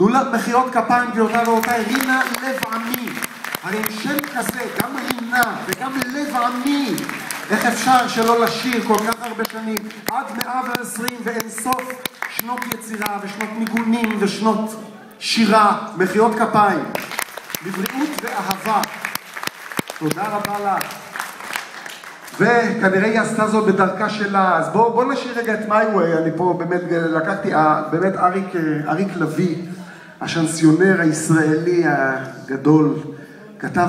לה מחיאות כפיים גבירותיי ורבותיי, רינה לב עמי. הרי עם שם כזה, גם רינה וגם לב עמי, איך אפשר שלא לשיר כל כך הרבה שנים? עד מאה ועשרים ואין סוף שנות יצירה ושנות ניגונים ושנות שירה, מחיאות כפיים. בבריאות ואהבה. תודה רבה לך. וכנראה היא עשתה זאת בדרכה שלה, אז בואו בוא נשאיר רגע את Way, אני פה באמת לקחתי, באמת אריק, אריק לביא, השנסיונר הישראלי הגדול, כתב